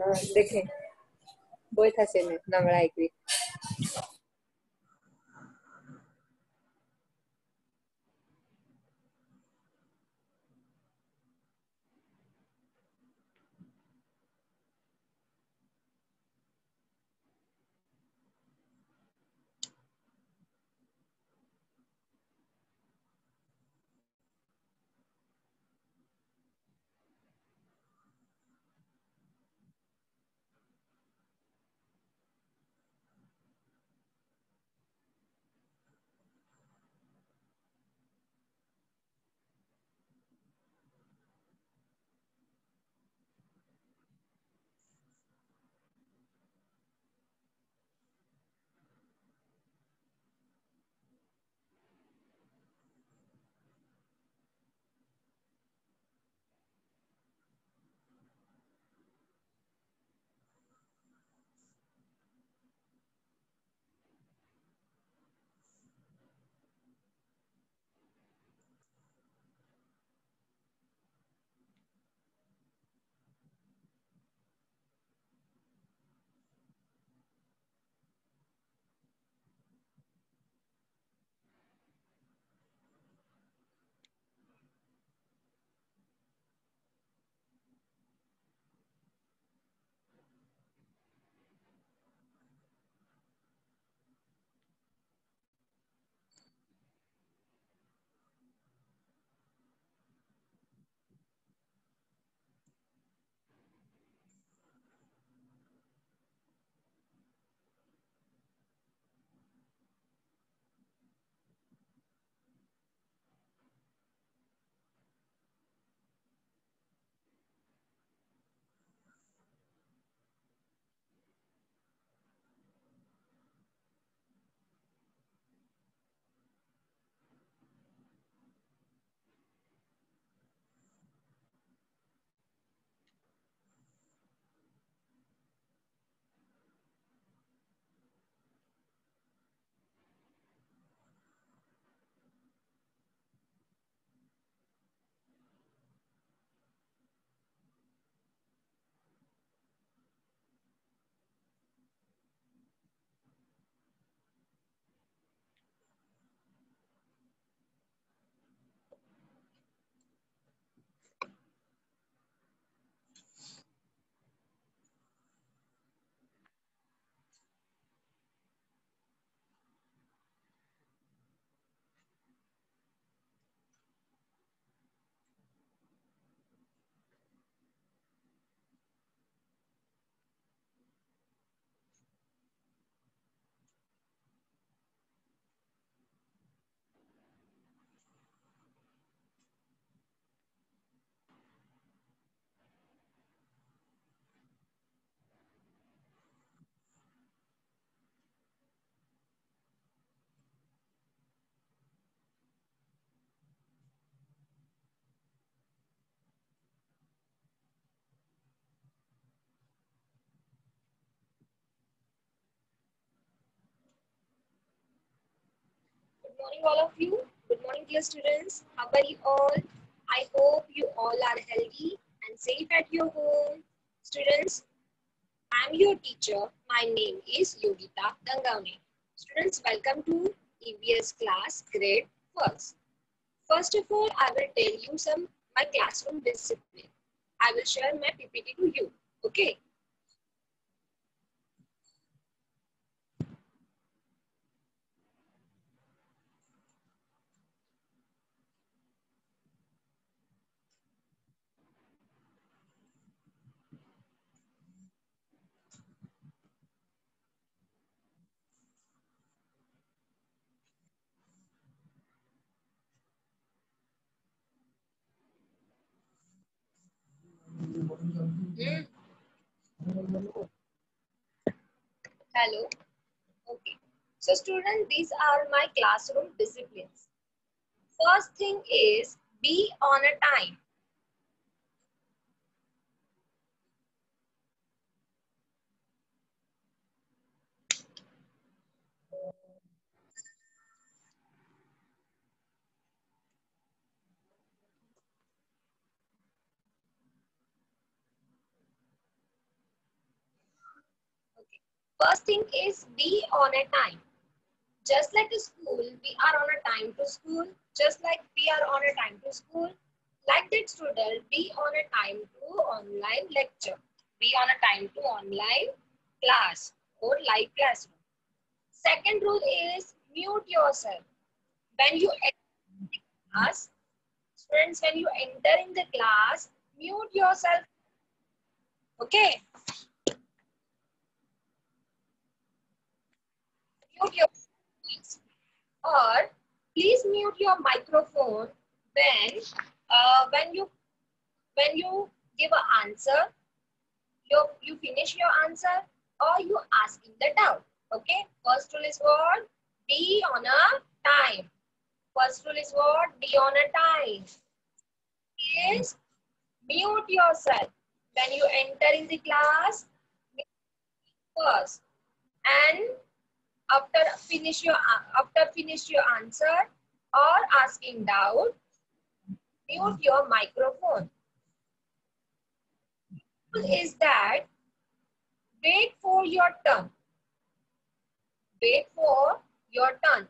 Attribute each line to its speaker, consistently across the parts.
Speaker 1: हाँ, देखें। बोई था से मैं नमड़ा एक भी
Speaker 2: morning, all of you. Good morning, dear students. How are you all? I hope you all are healthy and safe at your home. Students, I'm your teacher. My name is Yogita Dangavne. Students, welcome to EVS class grade first. First of all, I will tell you some my classroom discipline. I will share my PPT to you. Okay. Hmm. Hello. Okay. So students, these are my classroom disciplines. First thing is be on a time. First thing is be on a time. Just like a school, we are on a time to school. Just like we are on a time to school. Like that student, be on a time to online lecture. Be on a time to online class or live classroom. Second rule is mute yourself. When you enter the class, students, when you enter in the class, mute yourself. Okay. Mute your or please mute your microphone when uh, when you when you give an answer, you you finish your answer or you asking the doubt. Okay. First rule is what? Be on a time. First rule is what? Be on a time. Is mute yourself. When you enter in the class, first. And after finish your after finish your answer or asking doubt, mute your microphone. Is that wait for your turn. Wait for your turn.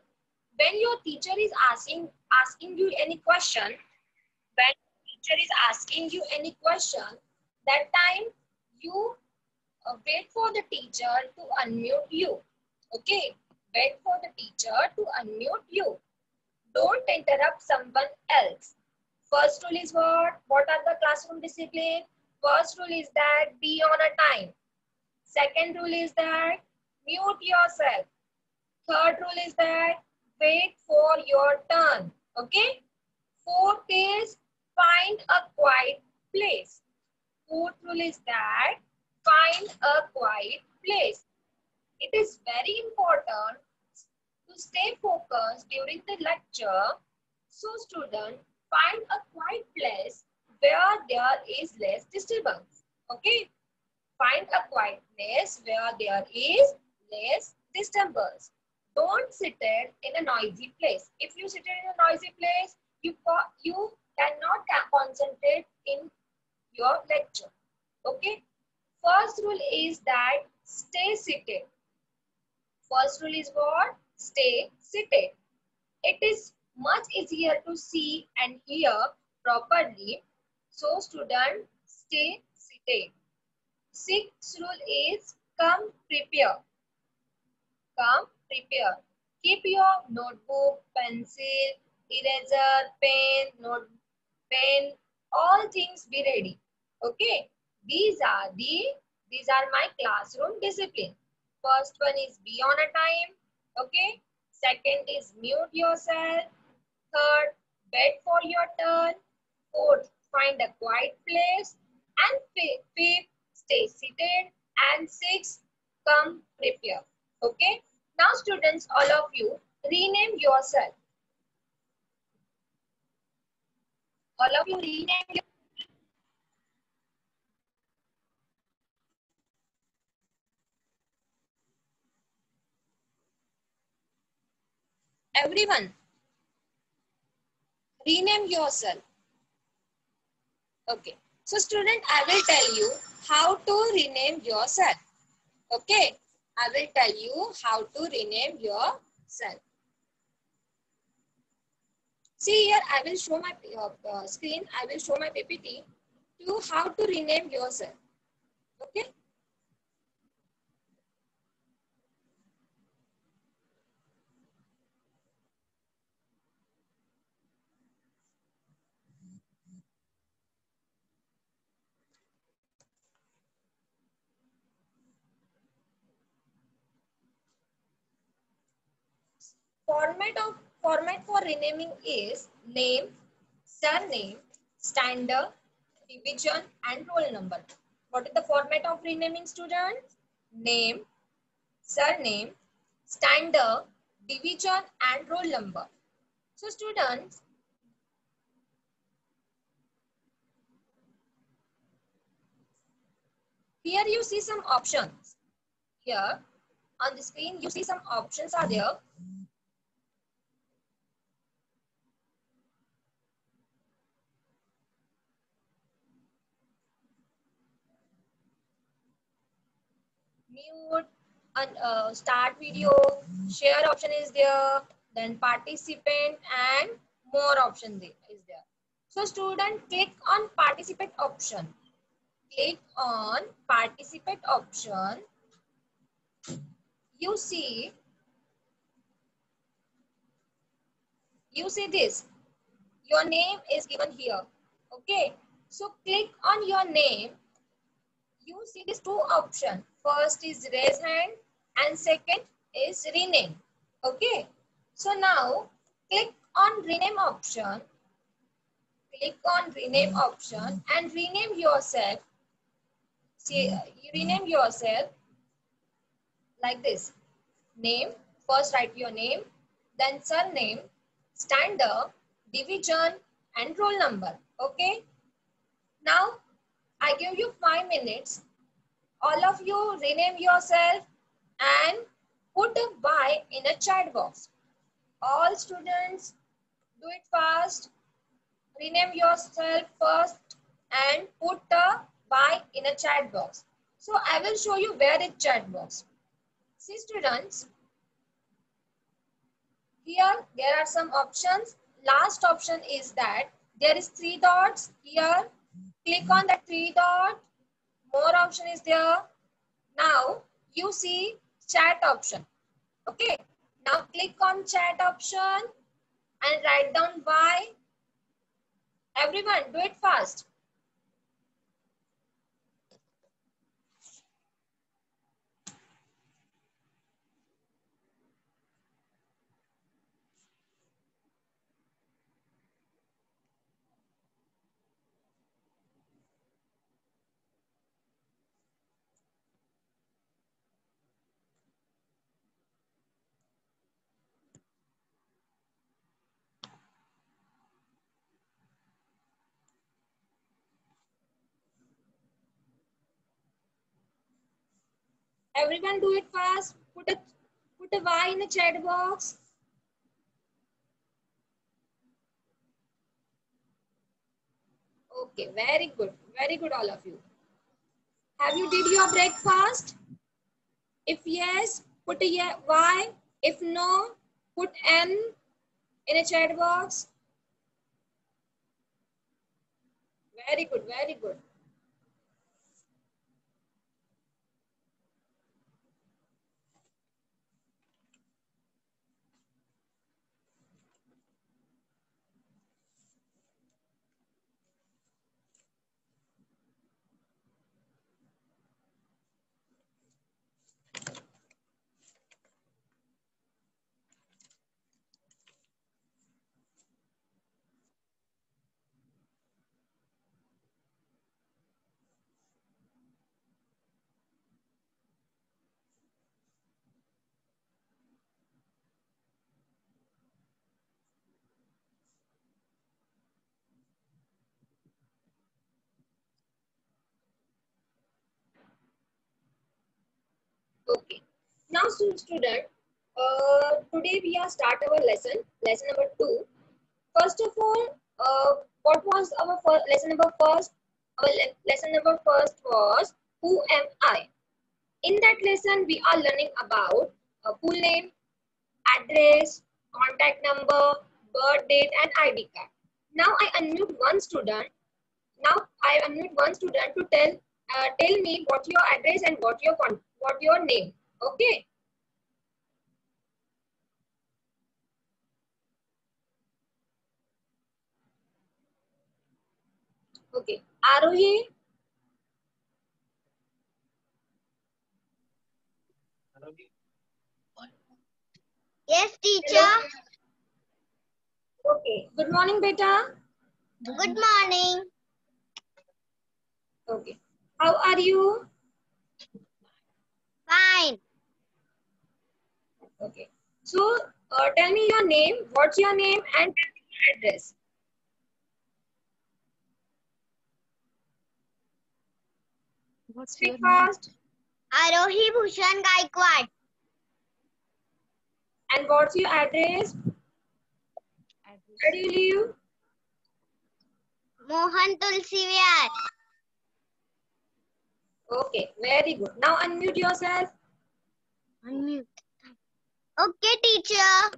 Speaker 2: When your teacher is asking asking you any question, when teacher is asking you any question, that time you uh, wait for the teacher to unmute you. Okay, wait for the teacher to unmute you. Don't interrupt someone else. First rule is what? What are the classroom discipline? First rule is that be on a time. Second rule is that mute yourself. Third rule is that wait for your turn. Okay. Fourth is find a quiet place. Fourth rule is that find a quiet place. It is very important to stay focused during the lecture. So students find a quiet place where there is less disturbance. Okay. Find a quiet place where there is less disturbance. Don't sit it in a noisy place. If you sit in a noisy place, you, you cannot concentrate in your lecture. Okay. First rule is that stay seated. First rule is what? Stay seated. It is much easier to see and hear properly. So student, stay seated. Sixth rule is come prepare. Come prepare. Keep your notebook, pencil, eraser, pen, note, pen, all things be ready. Okay. These are the, these are my classroom discipline. First one is be on a time. Okay. Second is mute yourself. Third, wait for your turn. Fourth, find a quiet place. And fifth, stay seated. And sixth, come prepare. Okay. Now students, all of you, rename yourself. All of you rename your Everyone, rename yourself. Okay. So student, I will tell you how to rename yourself. Okay. I will tell you how to rename yourself. See here, I will show my uh, uh, screen. I will show my PPT to how to rename yourself. Okay. Format of format for renaming is name, surname, standard, division, and roll number. What is the format of renaming students? Name, surname, standard, division, and roll number. So students, here you see some options. Here on the screen, you see some options are there. Mute, uh, start video, share option is there, then participant and more option is there. So student click on participate option. Click on participate option. You see, you see this, your name is given here. Okay, so click on your name. You see these two options. First is raise hand and second is rename. Okay, so now click on rename option click on rename option and rename yourself. See, uh, you rename yourself like this. Name, first write your name, then surname, standard, division and roll number. Okay. Now, I give you five minutes. All of you rename yourself and put a Y in a chat box. All students do it fast rename yourself first and put a Y in a chat box. So I will show you where is the chat box. See students, here there are some options. Last option is that there is three dots here. Click on the three dot. More option is there. Now you see chat option. Okay. Now click on chat option and write down Y Everyone, do it fast. Everyone do it fast. Put a put a Y in the chat box. Okay, very good. Very good, all of you. Have you did your breakfast? If yes, put a Y. If no, put N in a chat box. Very good, very good. Okay. Now, student, uh, today we are start our lesson, lesson number two. First of all, uh, what was our first, lesson number first? Our le lesson number first was who am I? In that lesson, we are learning about a full name, address, contact number, birth date, and ID card. Now I unmute one student. Now I unmute one student to tell uh, tell me what your address and what your what your name. Okay. Okay. Arohi.
Speaker 3: Yes, teacher.
Speaker 2: Okay. Good morning, beta.
Speaker 3: Good morning.
Speaker 2: Okay. How are you?
Speaker 3: Fine.
Speaker 2: Okay. So, uh, tell me your name. What's your name and your address?
Speaker 1: What's
Speaker 2: Speak
Speaker 1: your name?
Speaker 3: Arohi Bhushan Gaikwad.
Speaker 2: And what's your address? Where do you live?
Speaker 3: Mohan Tulsi Vihar.
Speaker 2: Okay, very good. Now unmute yourself.
Speaker 3: Unmute. Okay, teacher.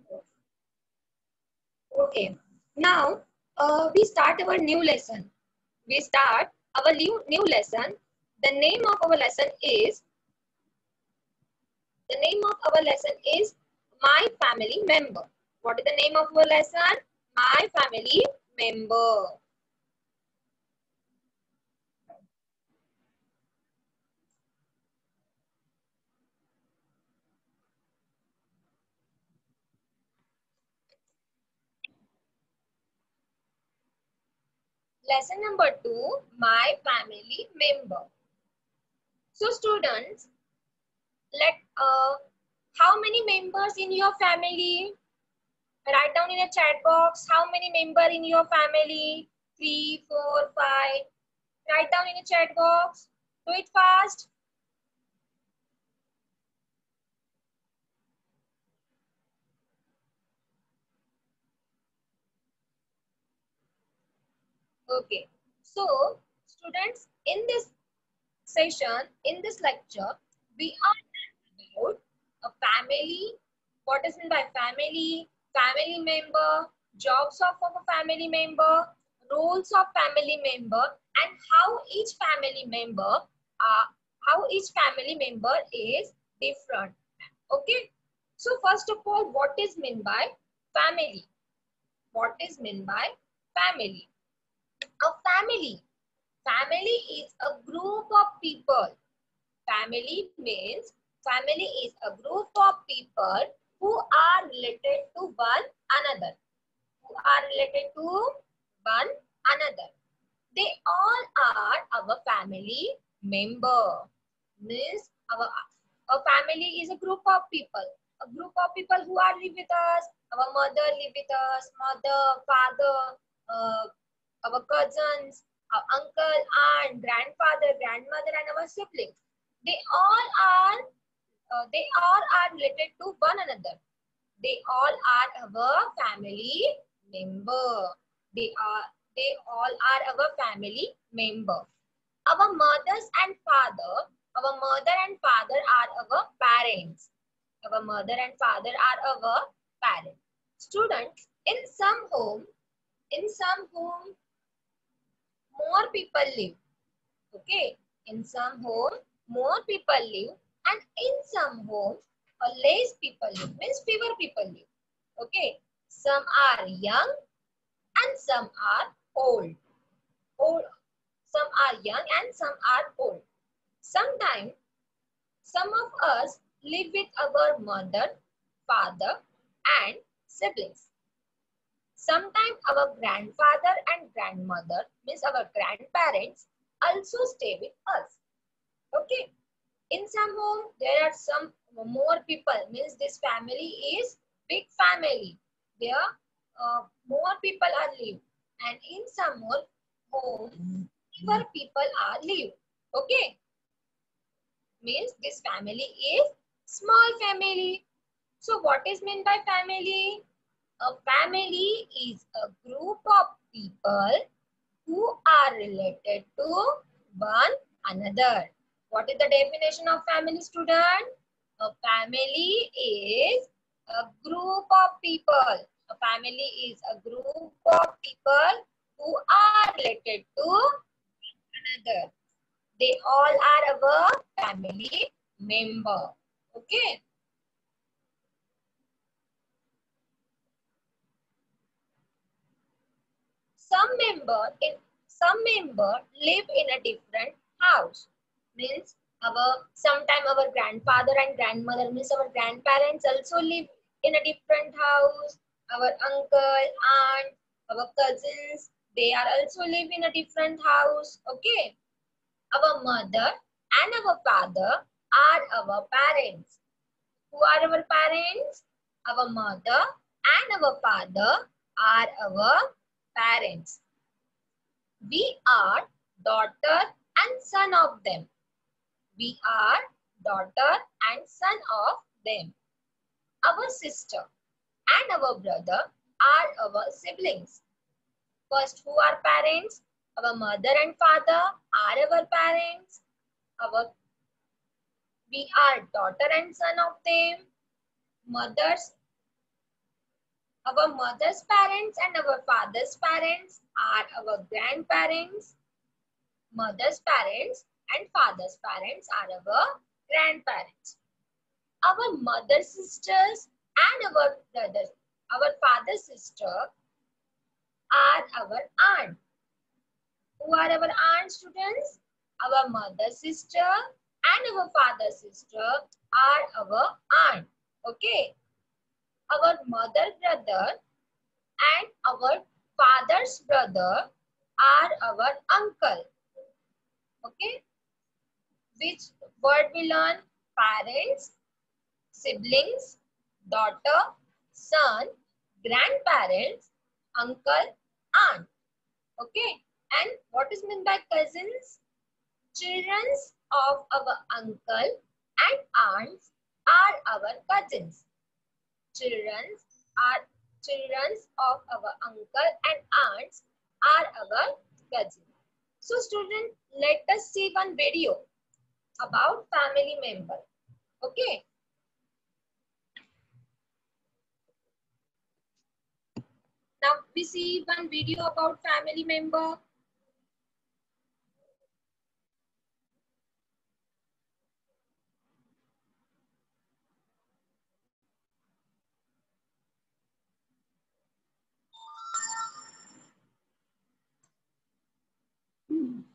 Speaker 2: Okay. Now, uh, we start our new lesson. We start our new, new lesson. The name of our lesson is, the name of our lesson is My Family Member. What is the name of our lesson? My Family Member. Lesson number two, my family member. So students, let uh, how many members in your family? Write down in a chat box how many member in your family? Three, four, five. Write down in a chat box. Do it fast. Okay. So, students, in this session, in this lecture, we are about a family. What is meant by family? Family member, jobs of a family member, roles of family member, and how each family member, uh, how each family member is different. Okay. So, first of all, what is meant by family? What is meant by family? a family. Family is a group of people. Family means family is a group of people who are related to one another. Who are related to one another. They all are our family member. Means our, our family is a group of people. A group of people who are live with us. Our mother live with us. Mother, father, uh, our cousins, our uncle, aunt, grandfather, grandmother, and our siblings. They all are uh, they all are related to one another. They all are our family member. They are they all are our family member. Our mothers and father, our mother and father are our parents. Our mother and father are our parents. Students, in some home, in some home, more people live. Okay. In some home, more people live and in some home, less people live. Means fewer people live. Okay. Some are young and some are old. Old. Some are young and some are old. Sometimes, some of us live with our mother, father and siblings. Sometimes our grandfather and grandmother, means our grandparents, also stay with us. Okay. In some home, there are some more people, means this family is big family. There uh, more people are live. And in some more home, fewer people are live. Okay. Means this family is small family. So what is meant by family? A family is a group of people who are related to one another. What is the definition of family student? A family is a group of people. A family is a group of people who are related to one another. They all are our family member. Okay. Some member in some member live in a different house. Means our sometime our grandfather and grandmother means our grandparents also live in a different house. Our uncle aunt our cousins they are also live in a different house okay? Our mother and our father are our parents. Who are our parents? Our mother and our father are our parents. We are daughter and son of them. We are daughter and son of them. Our sister and our brother are our siblings. First, who are parents? Our mother and father are our parents. Our We are daughter and son of them. Mothers, our mother's parents and our father's parents are our grandparents. Mother's parents and father's parents are our grandparents. Our mother's sisters and our brothers, our father's sister are our aunt. Who are our aunt students? Our mother's sister and our father's sister are our aunt. Okay. Our mother brother and our father's brother are our uncle. Okay. Which word we learn? Parents, siblings, daughter, son, grandparents, uncle, aunt. Okay. And what is meant by cousins? Children of our uncle and aunts are our cousins. Children are children of our uncle and aunts are our cousins. So student, let us see one video about family member. Okay. Now we see one video about family member. Mm-hmm.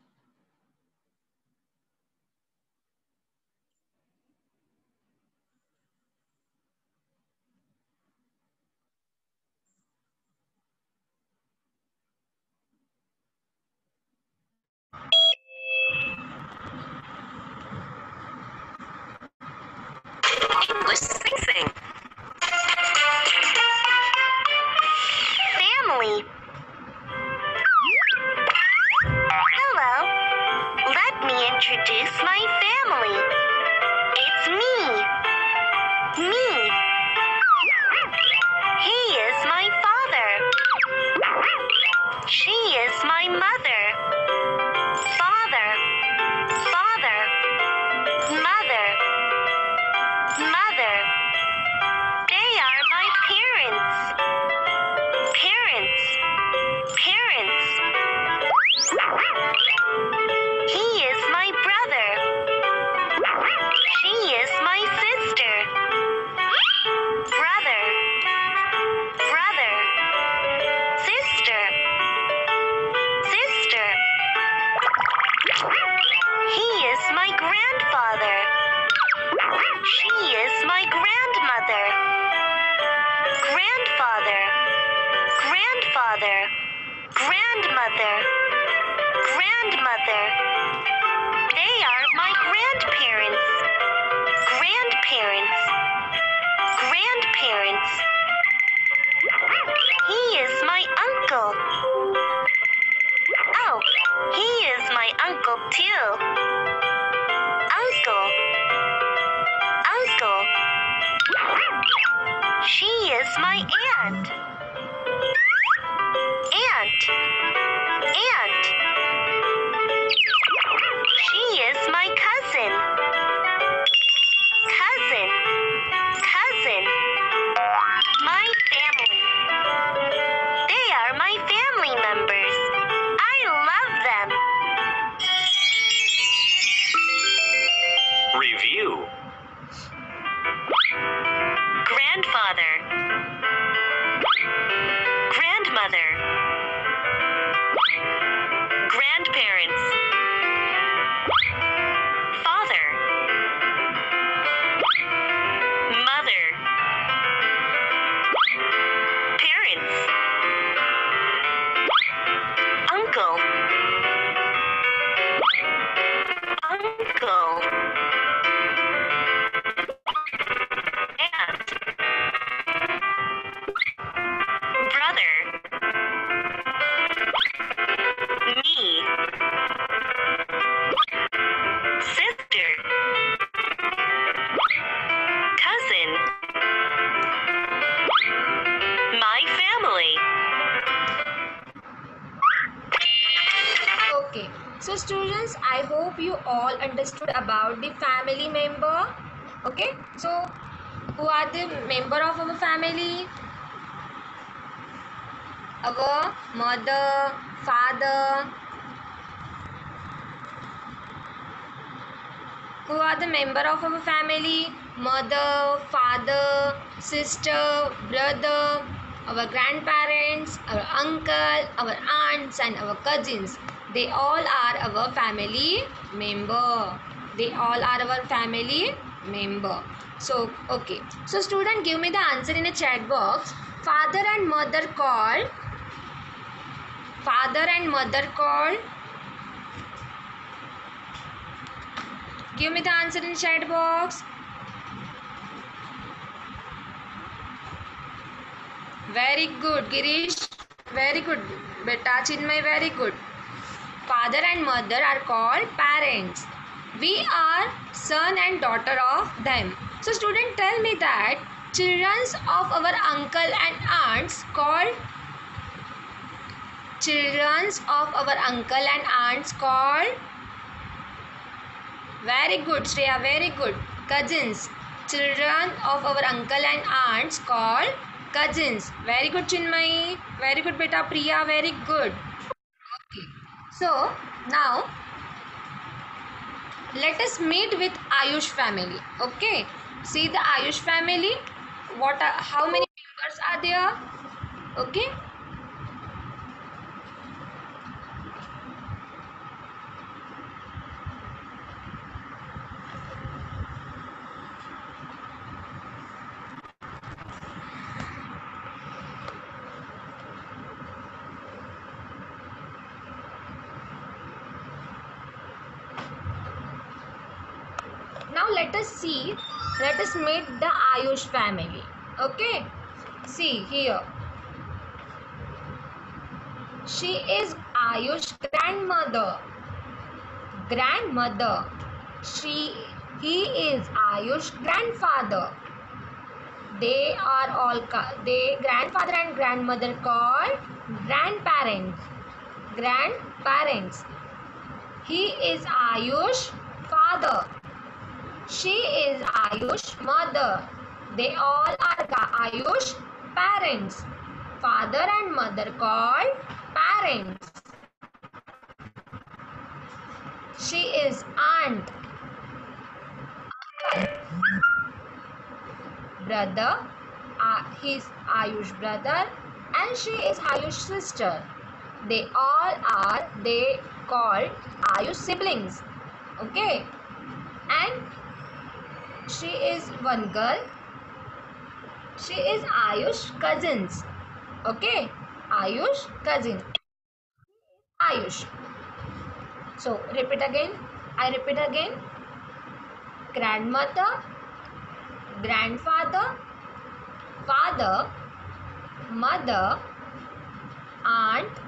Speaker 2: All understood about the family member. Okay, so who are the member of our family? Our mother, father. Who are the member of our family? Mother, father, sister, brother, our grandparents, our uncle, our aunts, and our cousins. They all are our family member. They all are our family member. So, okay. So, student, give me the answer in a chat box. Father and mother call Father and mother call Give me the answer in chat box. Very good, Girish. Very good. Beta Chinmay, very good. Father and mother are called parents. We are son and daughter of them. So, student, tell me that children of our uncle and aunts called children of our uncle and aunts called very good, Shreya, very good. Cousins. Children of our uncle and aunts called cousins. Very good, Chinmay. Very good, beta Priya. Very good. So, now let us meet with Ayush family. Okay. See the Ayush family. What are, how many members are there? Okay. Now let us see let us meet the ayush family. Okay? See here. She is ayush grandmother. Grandmother. She he is ayush grandfather. They are all they grandfather and grandmother called grandparents. Grandparents. He is ayush father she is Ayush mother. They all are Ga- Ayush parents. Father and mother called parents. She is aunt. Brother, uh, his Ayush brother and she is Ayush sister. They all are they called Ayush siblings. Okay. And she is one girl. She is ayush cousins. Okay? Ayush cousin ayush. So repeat again. I repeat again. Grandmother grandfather father mother aunt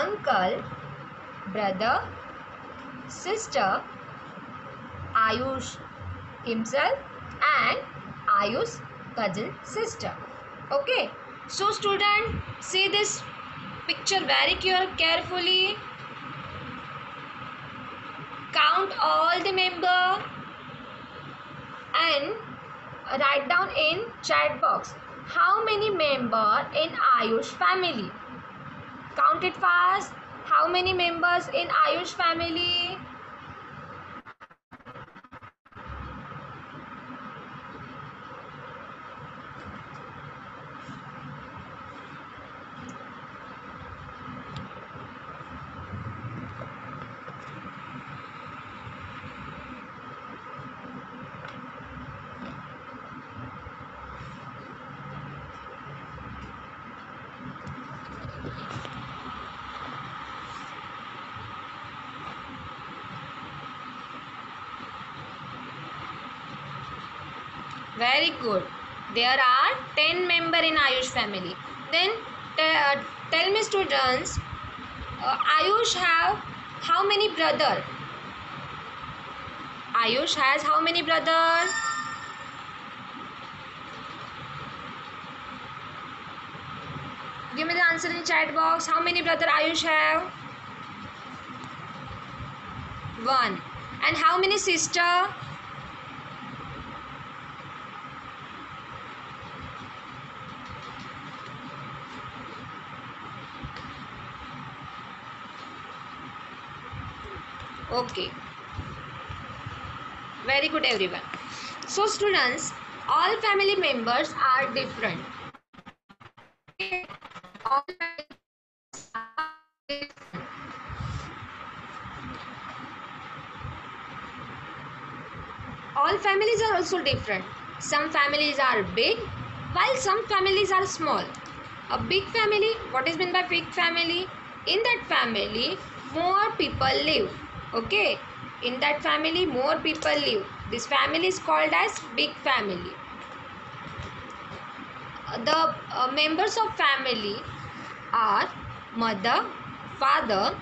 Speaker 2: uncle brother sister ayush himself and Ayu's cousin sister. Okay. So student, see this picture very care- carefully. Count all the member and write down in chat box how many member in Ayush family. Count it fast. How many members in Ayush family? Very good. There are 10 member in Ayush family. Then uh, tell me students, uh, Ayush have how many brother? Ayush has how many brother? Give me the answer in chat box. How many brother Ayush have? one and how many sister okay. Very good everyone. So students all family members are different. All families are also different. Some families are big while some families are small. A big family what is meant by big family? In that family more people live okay in that family more people live. This family is called as big family. The uh, members of family are mother father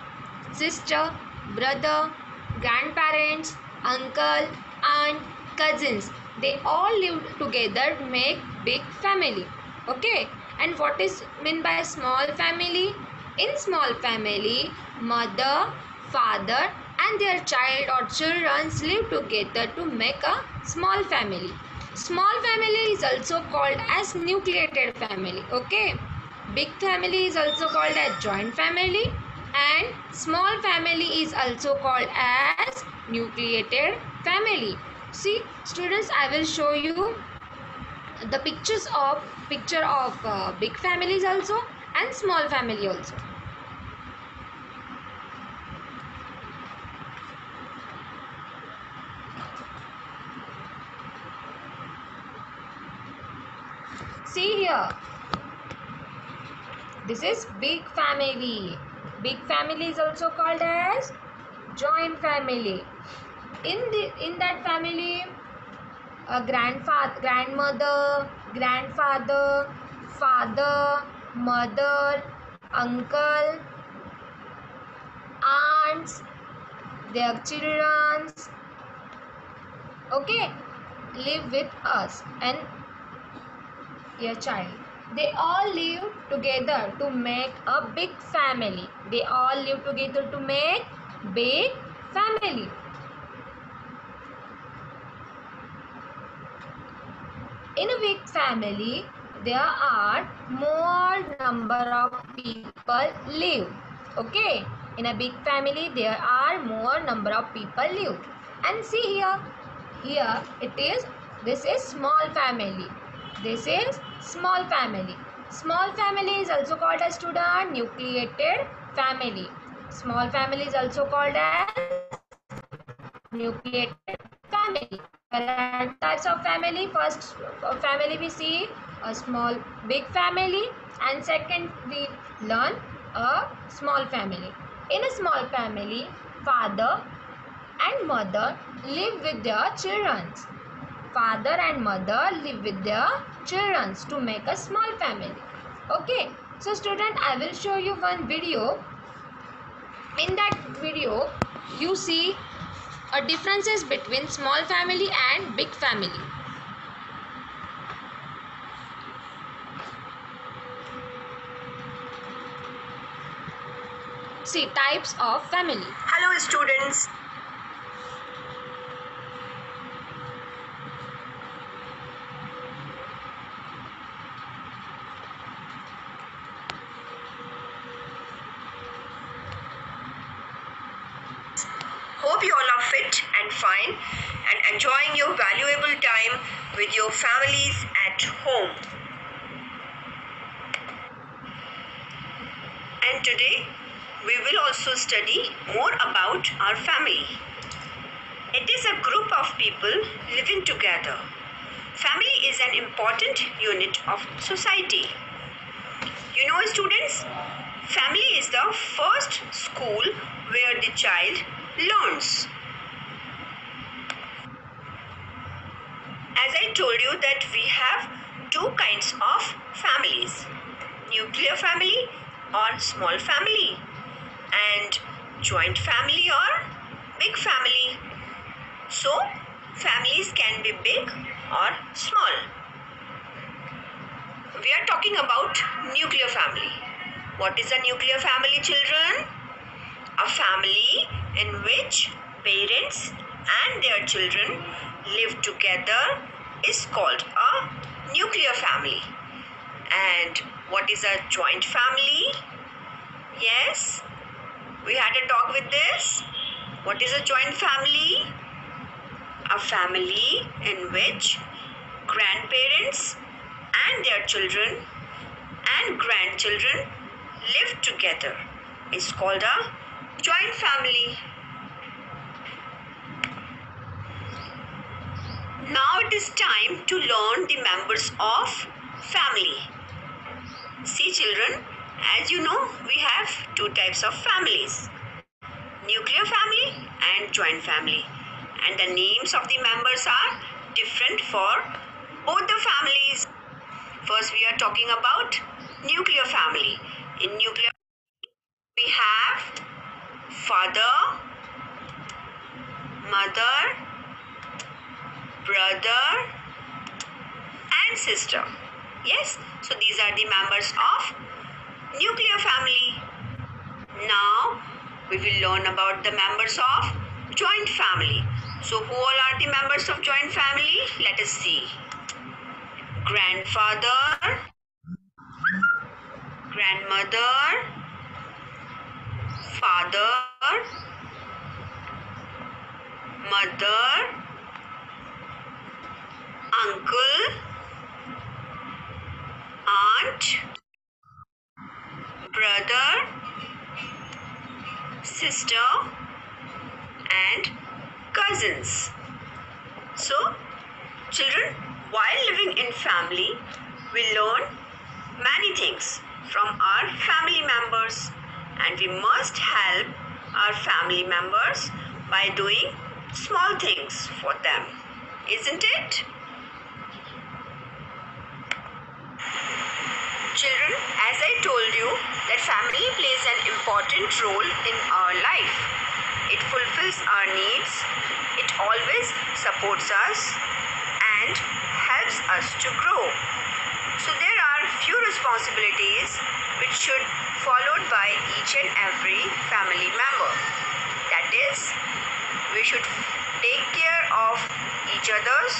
Speaker 2: sister brother grandparents uncle aunt cousins. They all live together make big family. Okay and what is meant by small family? In small family mother father and their child or children live together to make a small family. Small family is also called as nucleated family okay? Big family is also called as joint family and small family is also called as nucleated family. See students i will show you the pictures of picture of uh, big families also and small family also see here. This is big family. Big family is also called as joint family. In the in that family a grandfather grandmother grandfather father mother uncle aunts their children okay live with us. And your child. They all live together to make a big family. They all live together to make big family. In a big family there are more number of people live. Okay? In a big family there are more number of people live. And see here here it is this is small family. This is small family. Small family is also called as student nucleated family. Small family is also called as nucleated family. There are types of family. First family we see a small big family. And second we learn a small family. In a small family father and mother live with their children. Father and mother live with their children to make a small family. Okay? So student i will show you one video. In that video you see a differences between small family and big family. See types of family.
Speaker 3: Hello, students. Hope you all are fit and fine and enjoying your valuable time with your families at home. And today we will also study more about our family. It is a group of people living together. Family is an important unit of society. You know, students, family is the first school where the child learns. As I told you that we have two kinds of families nuclear family or small family and joint family or big family. So, families can be big or small. We are talking about nuclear family. What is a nuclear family, children? A family in which parents and their children live together is called a nuclear family. And what is a joint family? Yes, we had a talk with this. What is a joint family? A family in which grandparents and their children and grandchildren live together is called a joint family. Now it is time to learn the members of family. See children, as you know, we have two types of families. Nuclear family and joint family. And the names of the members are different for both the families. First we are talking about nuclear family. In nuclear family, we have father, mother, brother and sister. Yes, so these are the members of nuclear family. Now we will learn about the members of joint family. So who all are the members of joint family? Let us see. Grandfather, grandmother, father, mother, uncle, aunt, brother, sister, and cousins. So, children, while living in family, we learn many things from our family members, and we must help our family members by doing small things for them, isn't it? Children, as I told you, that family plays an important role in our life. It fulfills our needs, it always supports us, and helps us to grow. So, there are few responsibilities which should be followed by each and every family member. That is, we should take care of each others,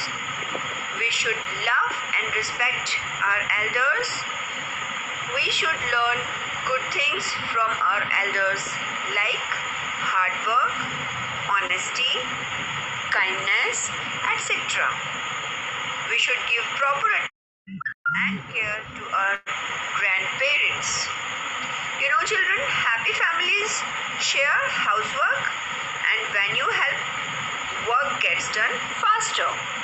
Speaker 3: we should love and respect our elders, we should learn good things from our elders like hard work, honesty, kindness, etc. We should give proper attention and care to our grandparents. You know, children, happy families share housework, and when you help, work gets done faster.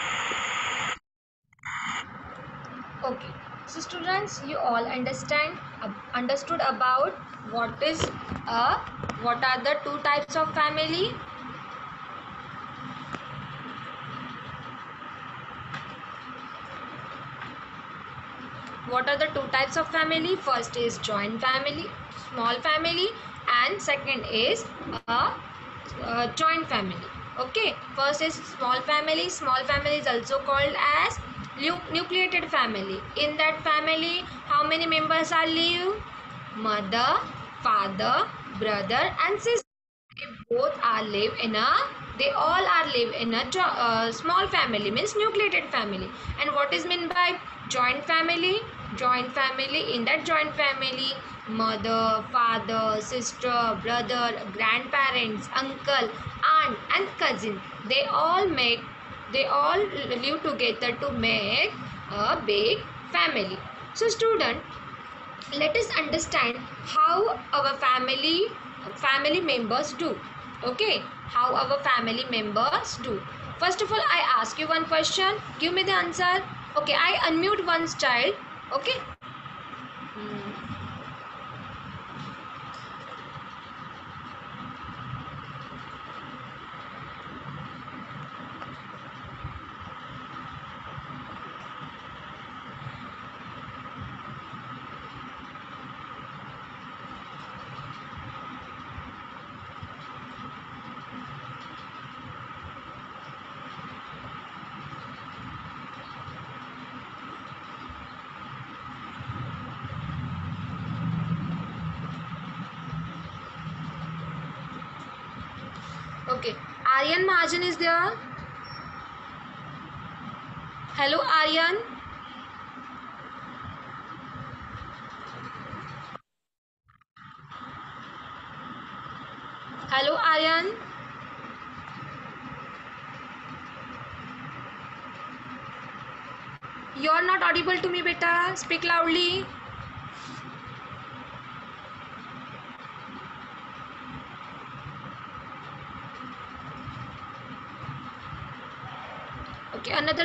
Speaker 2: Okay. So students, you all understand uh, understood about what is a what are the two types of family? What are the two types of family? First is joint family, small family, and second is a, a joint family. Okay. First is small family. Small family is also called as nucleated family. In that family how many members are live? Mother father brother and sister. They both are live in a they all are live in a uh, small family means nucleated family. And what is meant by joint family? Joint family in that joint family mother father sister brother grandparents uncle aunt and cousin. They all make they all live together to make a big family. So student let us understand how our family family members do. Okay? How our family members do. First of all i ask you one question. Give me the answer. Okay i unmute one child. Okay Mahajan is there? Hello, Aryan. Hello, Aryan. You're not audible to me, beta. Speak loudly.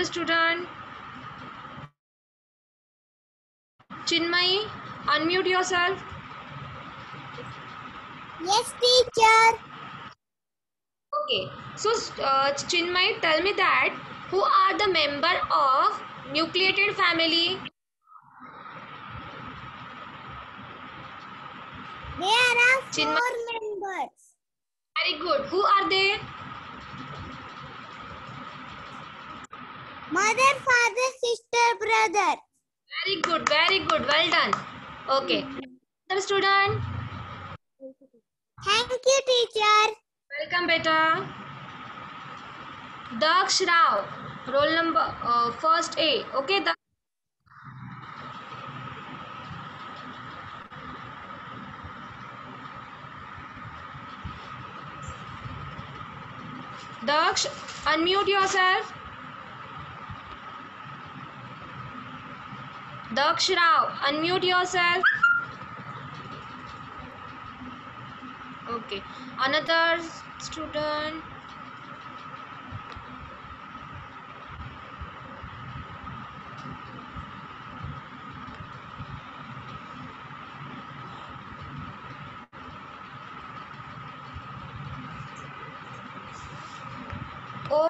Speaker 2: Student. Chinmay, unmute yourself.
Speaker 4: Yes, teacher.
Speaker 2: Okay, so uh, Chinmay, tell me that who are the member of nucleated family?
Speaker 4: There are
Speaker 2: Chinmay.
Speaker 4: four members.
Speaker 2: Very good. Who are they?
Speaker 4: Mother, father, sister, brother.
Speaker 2: Very good. Very good. Well done. Okay. Another student.
Speaker 4: Thank you, teacher.
Speaker 2: Welcome, beta. Daksh Rao. Roll number uh, first A. Okay. Dak- Daksh, unmute yourself. Daksh Rao, unmute yourself. Okay. Another student. Oh.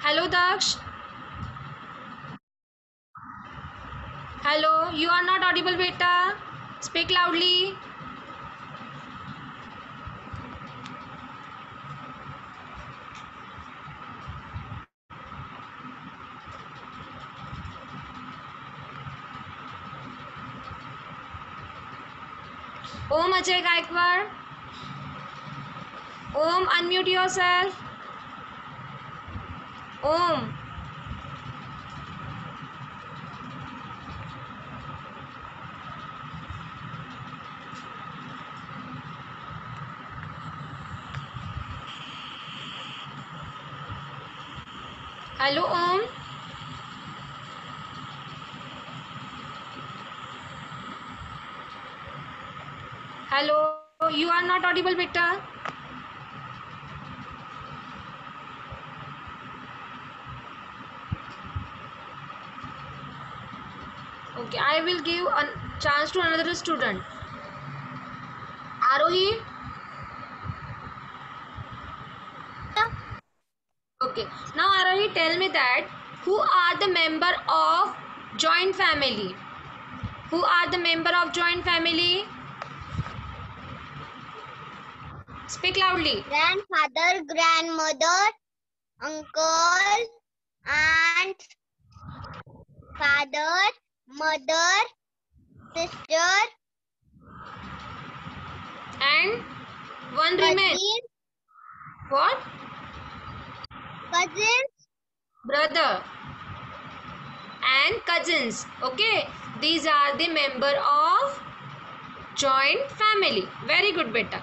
Speaker 2: Hello, Daksh. Hello, you are not audible, beta. Speak loudly. Om Ajay Om, unmute yourself. Om. Hello, Om. Hello, audible, beta. Okay, I will give a chance to another student. Arohi. Okay, now Arohi, tell me that who are the member of joint family? Who are the member of joint family? Speak loudly.
Speaker 4: Grandfather, grandmother, uncle, aunt, father, mother, sister,
Speaker 2: And one remains.
Speaker 4: cousin,
Speaker 2: What?
Speaker 4: cousins,
Speaker 2: brother. And cousins. Okay. These are the member of joint family. Very good beta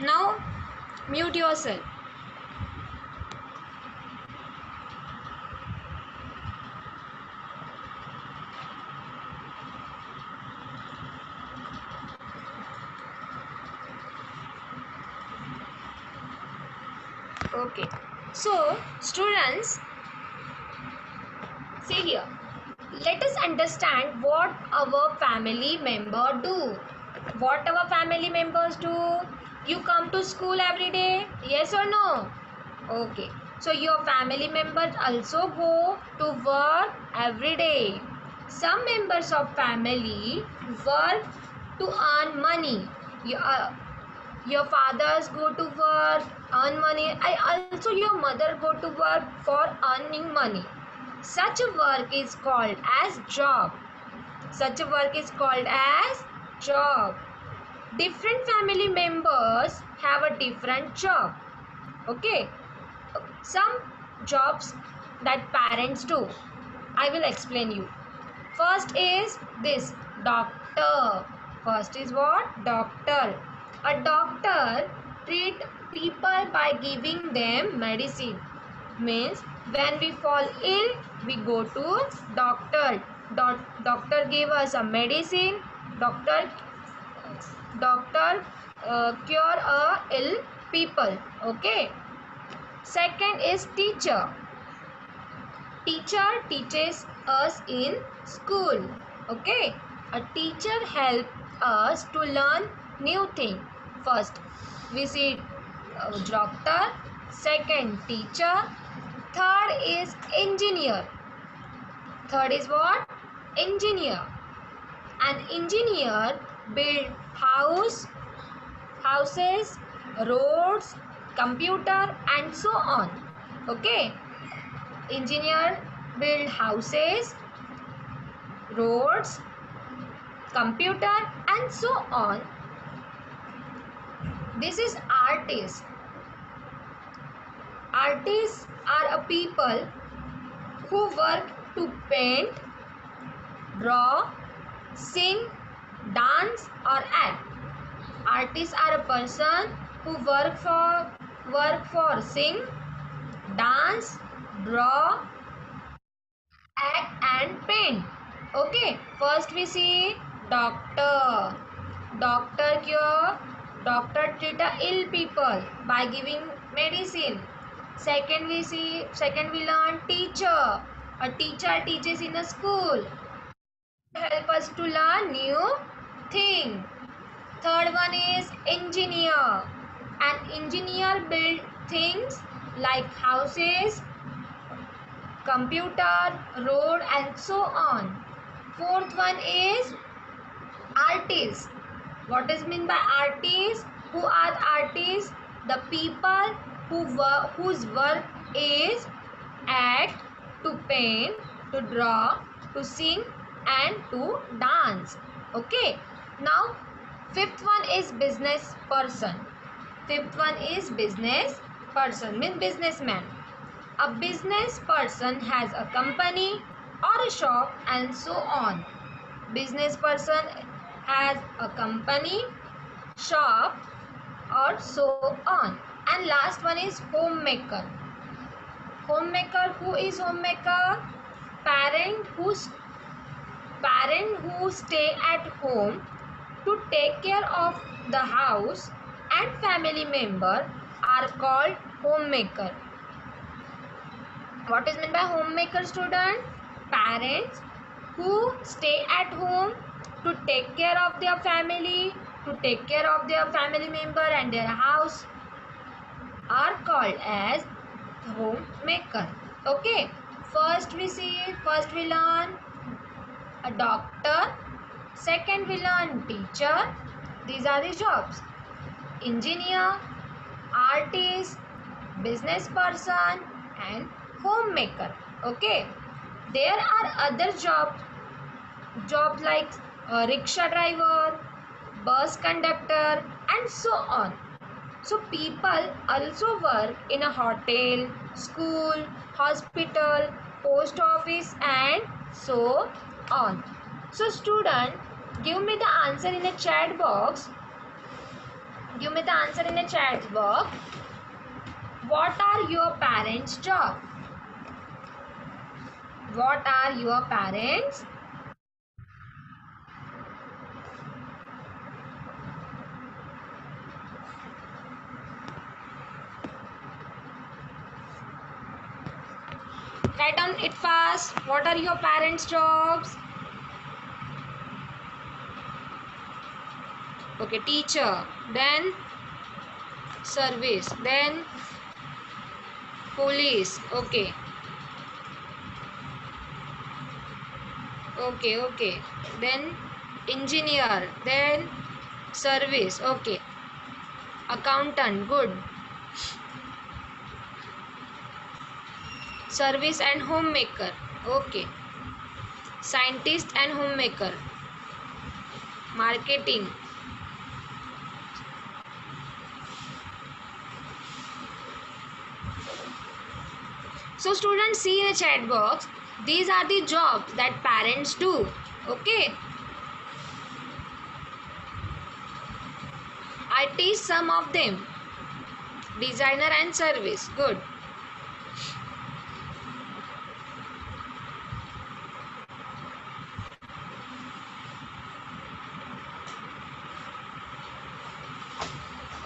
Speaker 2: now mute yourself. Okay. So students see here. Let us understand what our family member do. What our family members do you come to school every day? Yes or no? Okay. So your family members also go to work every day. Some members of family work to earn money. You, uh, your fathers go to work earn money. I also your mother go to work for earning money. Such a work is called as job. Such a work is called as job different family members have a different job. Okay? Some jobs that parents do. I will explain you. First is this doctor. First is what? Doctor. A doctor treat people by giving them medicine. Means when we fall ill we go to doctor. Doc- doctor gave us a medicine. Doctor doctor uh, cure a ill people okay? Second is teacher. Teacher teaches us in school okay? A teacher help us to learn new thing. First we see uh, doctor. Second teacher. Third is engineer. Third is what? Engineer. An engineer build house houses roads computer and so on. Okay? Engineer build houses roads computer and so on. This is artist artists are a people who work to paint draw sing dance or act. Artists are a person who work for work for sing dance draw act and paint. Okay first we see doctor. Doctor cure doctor treat a ill people by giving medicine. Second we see second we learn teacher. A teacher teaches in a school help us to learn new thing. Third one is engineer. An engineer build things like houses computer road and so on. Fourth one is artist what is mean by artist who are artists? The people who work whose work is act to paint to draw to sing and to dance. Okay. Now fifth one is business person. Fifth one is business person means businessman. A business person has a company or a shop and so on. Business person has a company shop or so on. And last one is homemaker. Homemaker who is homemaker? Parent who's parent who stay at home to take care of the house and family member are called homemaker. What is meant by homemaker student? Parents who stay at home to take care of their family to take care of their family member and their house are called as homemaker. Okay first we see first we learn a doctor second we learn teacher. These are the jobs. Engineer artist business person and homemaker. Okay? There are other jobs jobs like uh, rickshaw driver bus conductor and so on. So people also work in a hotel school hospital post office and so on. So student give me the answer in the chat box. Give me the answer in the chat box. What are your parents job? What are your parents write down it fast what are your parents jobs okay teacher. Then service. Then police. Okay. Okay okay. Then engineer. Then service. Okay. Accountant. Good. Service and homemaker. Okay. Scientist and homemaker. Marketing so students see in the chat box these are the jobs that parents do okay? I teach some of them designer and service good.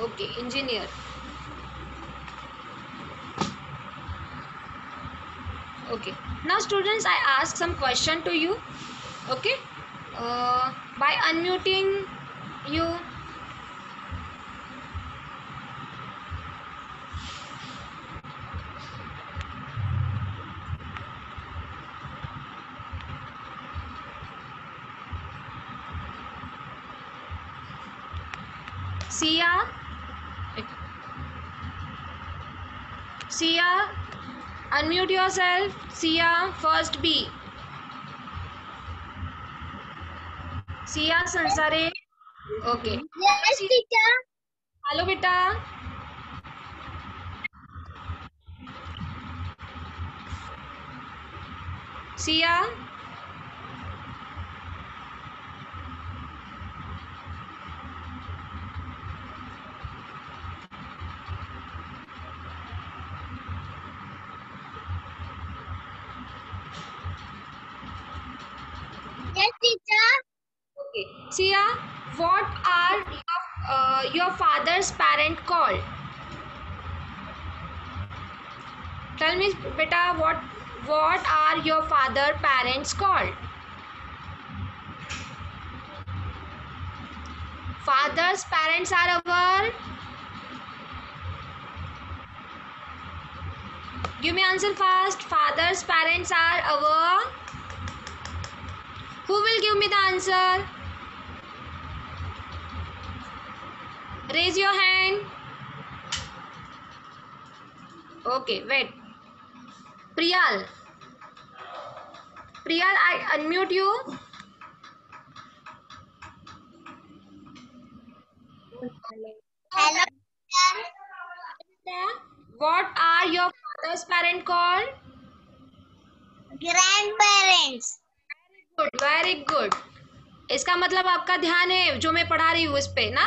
Speaker 2: Okay engineer okay now students i ask some question to you okay? Uh, by unmuting you mute yourself Siya first be Siya
Speaker 4: Sansare okay
Speaker 2: hello बेटा. Siya Sia, what are your, uh, your father's parent called? Tell me, beta, what what are your father parents called? Father's parents are our. Give me answer fast. Father's parents are our. Who will give me the answer? Raise your hand. Okay, wait. Priyal. Priyal, I unmute you.
Speaker 4: Hello.
Speaker 2: What are your father's parent called?
Speaker 4: Grandparents.
Speaker 2: very Good, very good. इसका मतलब आपका ध्यान है जो मैं पढ़ा रही हूँ इस पे ना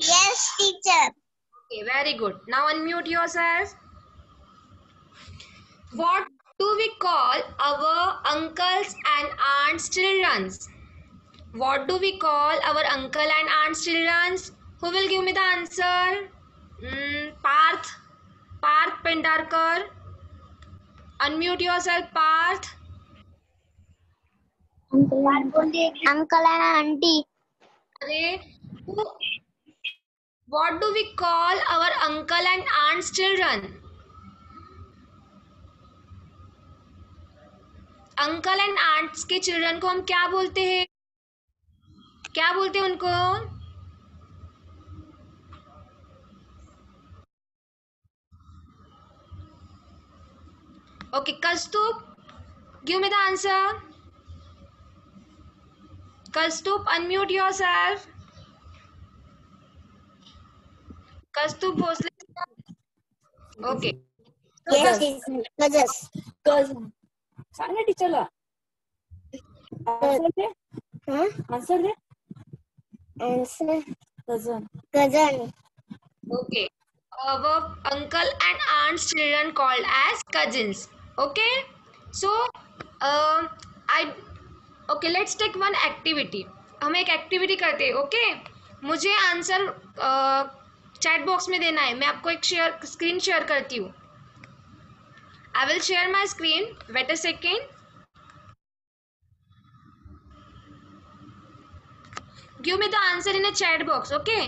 Speaker 4: Yes, teacher.
Speaker 2: Okay, very good. Now unmute yourself. What do we call our uncles and aunts' children? What do we call our uncle and aunts' children? Who will give me the answer? Mm, Parth. Parth Pendarkar. Unmute yourself, Parth.
Speaker 4: Uncle and auntie.
Speaker 2: अरे who, what do we call our uncle and aunt's children? Uncle and aunt's के children को हम क्या बोलते हैं? क्या बोलते हैं उनको? Okay Kaustubh give me the answer Kaustubh unmute yourself Kaustubh Bhosle okay
Speaker 4: Yes, teacher. Cousins.
Speaker 5: cousin. सांग ना टीचरला आन्सर दे
Speaker 4: Huh?
Speaker 5: आन्सर दे
Speaker 4: Answer.
Speaker 5: cousin
Speaker 4: Cousin.
Speaker 2: Okay. Our uncle and aunt's children called as cousins. Okay. So, uh, I. Okay, let's take one activity. हम एक activity करते हैं okay मुझे आंसर चैट बॉक्स में देना है। मैं आपको एक शेयर, स्क्रीन शेयर करती हूँ। I will share my screen wait a second give me the answer in a chat box okay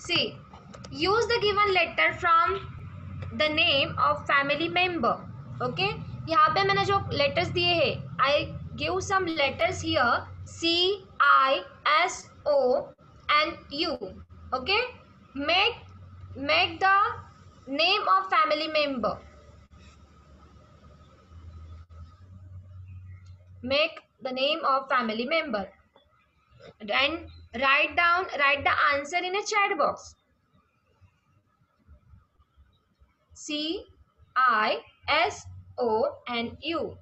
Speaker 2: see use the given letter from the name of family member okay यहाँ पे मैंने जो letters दिए हैं I give some letters here C I S O and U. Okay? Make make the name of family member make the name of family member and write down write the answer in a chat box c i s o n u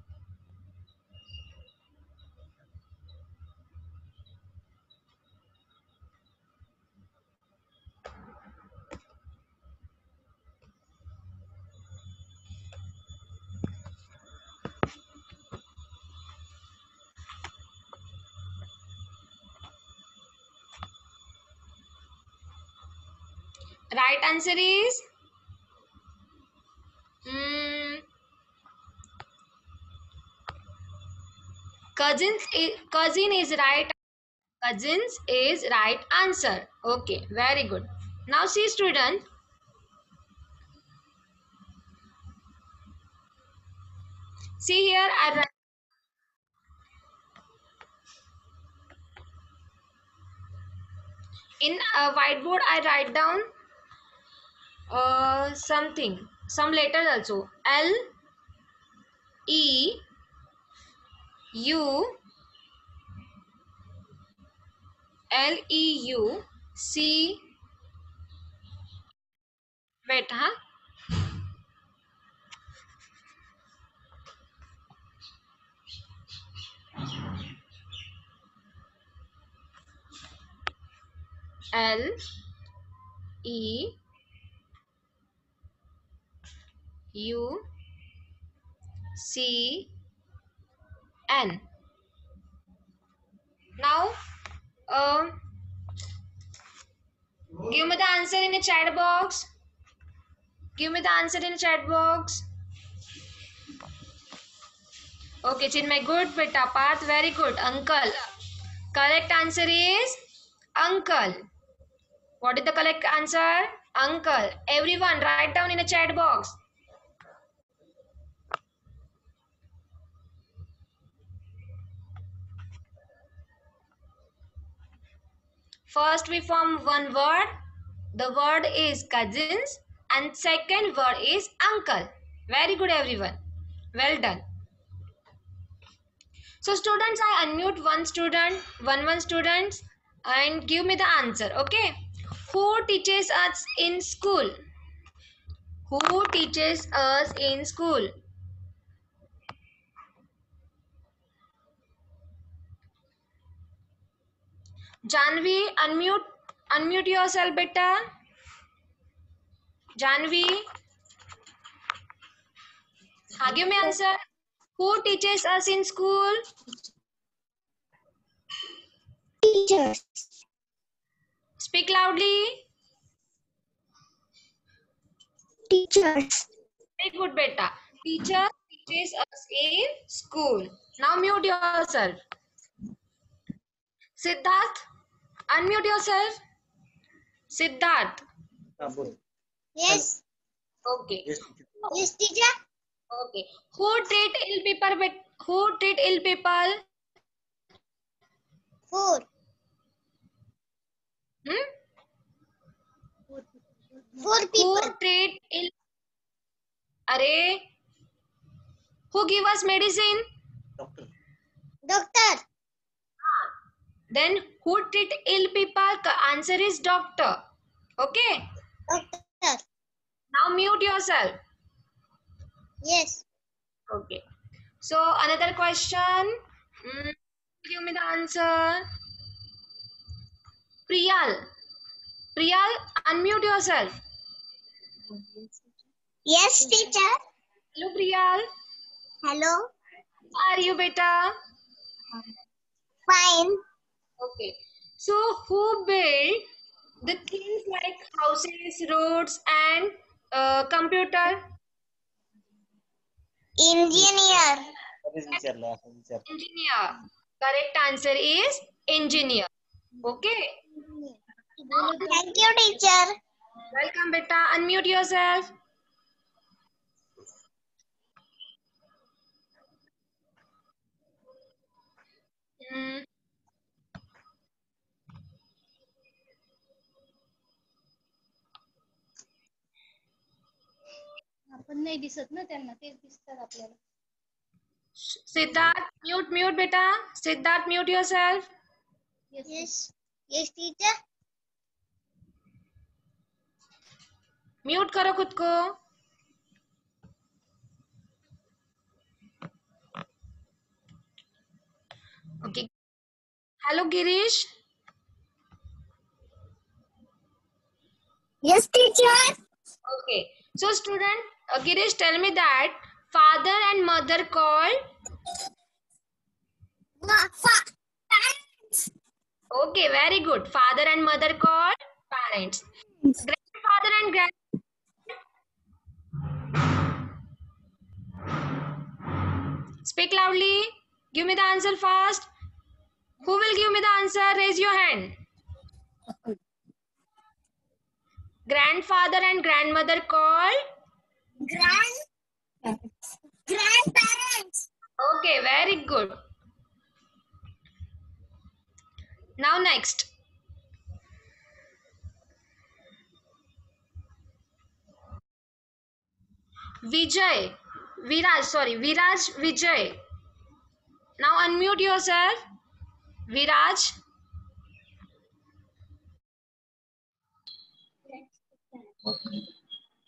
Speaker 2: right answer is? Mm, cousins is, cousin is right cousins is right answer. Okay very good. Now see student. See here i write in a whiteboard i write down uh, something some letters also l e u l e u c wait huh l e U C N. Now, uh, give me the answer in the chat box. Give me the answer in the chat box. Okay, Chinmay, good, beta. Parth, very good. Uncle. Correct answer is uncle. What is the correct answer? Uncle. Everyone, write down in the chat box. First we form one word. The word is cousins and second word is uncle. Very good everyone. Well done. So students, I unmute one student, one one students and give me the answer. Okay. Who teaches us in school? Who teaches us in school? Janvi unmute unmute yourself बेटा। Janvi give me answer who teachers us in school
Speaker 4: teachers
Speaker 2: speak loudly
Speaker 4: teachers
Speaker 2: very good बेटा। Teacher teachers us in school now mute yourself Siddharth unmute yourself. Siddharth.
Speaker 6: हाँ
Speaker 4: Yes.
Speaker 2: Okay.
Speaker 6: yes teacher.
Speaker 2: Okay. Who treat ill people? bet- Who treat ill people?
Speaker 4: Four.
Speaker 2: Hmm?
Speaker 4: Four people.
Speaker 2: Who treat ill? Arey. Who give us medicine?
Speaker 6: doctor
Speaker 4: Doctor.
Speaker 2: Then who treat ill people? The answer is doctor. Okay.
Speaker 4: Doctor.
Speaker 2: Now mute yourself.
Speaker 4: Yes.
Speaker 2: Okay. So another question. Mm, give me the answer. Priyal. Priyal, unmute yourself.
Speaker 4: Yes, teacher.
Speaker 2: Hello, Priyal.
Speaker 4: Hello.
Speaker 2: How are you, beta?
Speaker 4: Fine.
Speaker 2: Okay. So who built the things like houses, roads and uh, computer?
Speaker 4: Engineer.
Speaker 2: Engineer. Correct answer is engineer. Okay.
Speaker 4: Thank you teacher.
Speaker 2: Welcome beta. Unmute yourself.
Speaker 7: Mm. दिसत ना
Speaker 2: Siddharth mute mute बेटा. Siddharth
Speaker 7: mute
Speaker 4: yourself teacher
Speaker 2: mute करो खुद को. Okay hello Girish
Speaker 4: yes teacher
Speaker 2: okay so student uh, Girish, tell me that father and mother called.
Speaker 4: Parents.
Speaker 2: Okay, very good. Father and mother called parents. Grandfather and grand. Speak loudly. Give me the answer fast. Who will give me the answer? Raise your hand. Grandfather and grandmother called.
Speaker 4: Grand. Grandparents.
Speaker 2: Okay, very good. Now next. Vijay. Viraj, sorry, Viraj Vijay. Now unmute yourself. Viraj.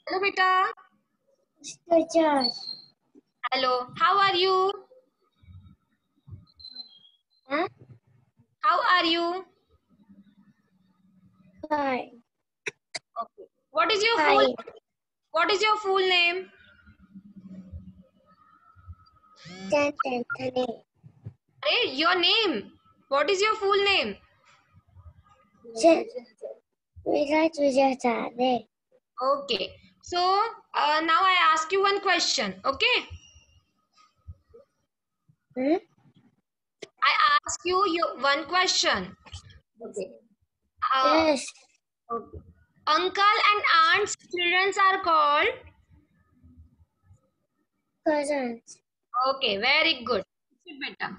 Speaker 2: Hello, beta.
Speaker 4: Teacher.
Speaker 2: Hello. How are you?
Speaker 4: Huh?
Speaker 2: How are you?
Speaker 4: Hi.
Speaker 2: Okay. What is your
Speaker 4: Hi.
Speaker 2: full What is your full name?
Speaker 4: Ten.
Speaker 2: Hey, your name. What is your full name?
Speaker 4: Viraj Vijayatare.
Speaker 2: Okay. So uh, now I ask you one question. Okay.
Speaker 4: Hmm?
Speaker 2: I ask you, you one question. Okay. Uh,
Speaker 4: Yes.
Speaker 2: okay. Uncle and aunt's children are called.
Speaker 4: Cousins.
Speaker 2: Okay. Very good. Sit better.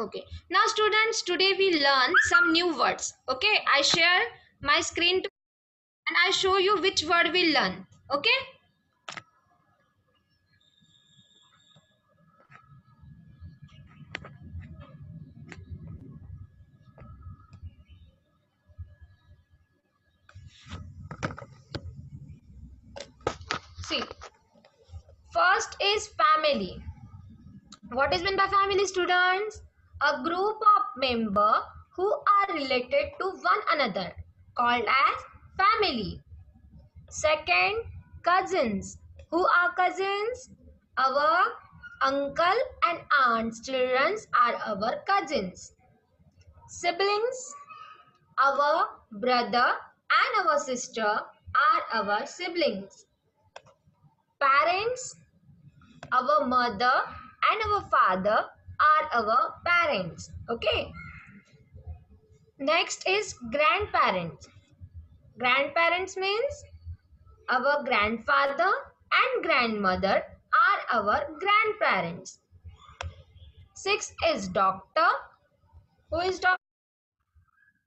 Speaker 2: Okay. Now, students, today we learn some new words. Okay. I share my screen and I show you which word we learn. Okay. See, first is family. What is meant by family, students? A group of members who are related to one another, called as family. Second, cousins. Who are cousins? Our uncle and aunt's children are our cousins. Siblings. Our brother and our sister are our siblings. Parents. Our mother and our father are our parents. Okay. Next is grandparents. Grandparents means our grandfather and grandmother are our grandparents. Six is doctor. Who is doctor?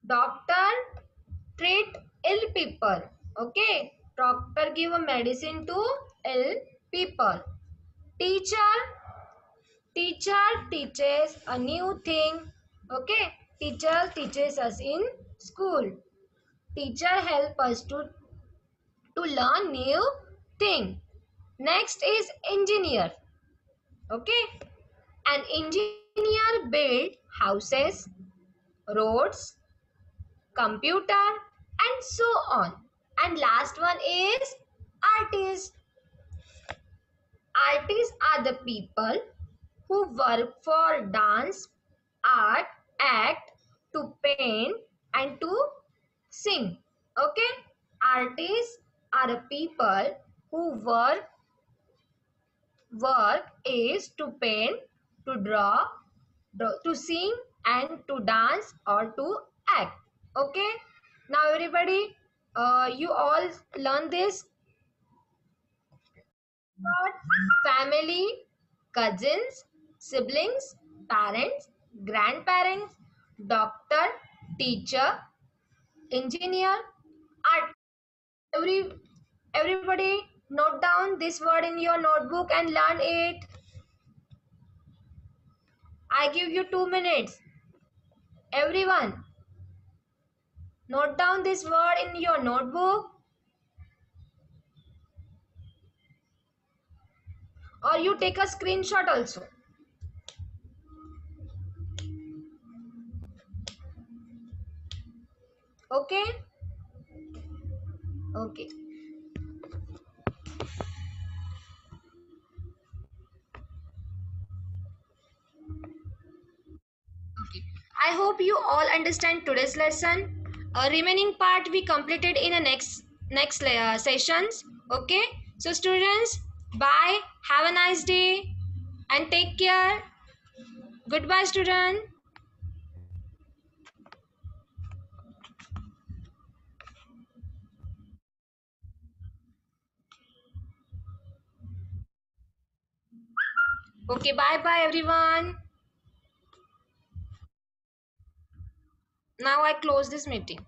Speaker 2: Doctor treat ill people. Okay. Doctor give a medicine to ill people. Teacher. Teacher teaches a new thing. Okay. Teacher teaches us in school. Teacher help us to to learn new thing. Next is engineer. Okay. An engineer build houses, roads, computer and so on. And last one is artist. Artists are the people who work for dance, art, act, to paint and to sing. Okay? Artists are people who work work is to paint, to draw, to sing and to dance or to act. Okay? Now everybody, uh, you all learn this word family, cousins, siblings, parents, grandparents, doctor, teacher engineer art. Every everybody note down this word in your notebook and learn it. I give you 2 minutes. Everyone note down this word in your notebook. Or you take a screenshot also okay? Okay. Okay. I hope you all understand today's lesson. Uh, remaining part we completed in the next next uh, sessions. Okay? So students bye. Have a nice day. And take care. Goodbye student okay bye bye everyone. Now i close this meeting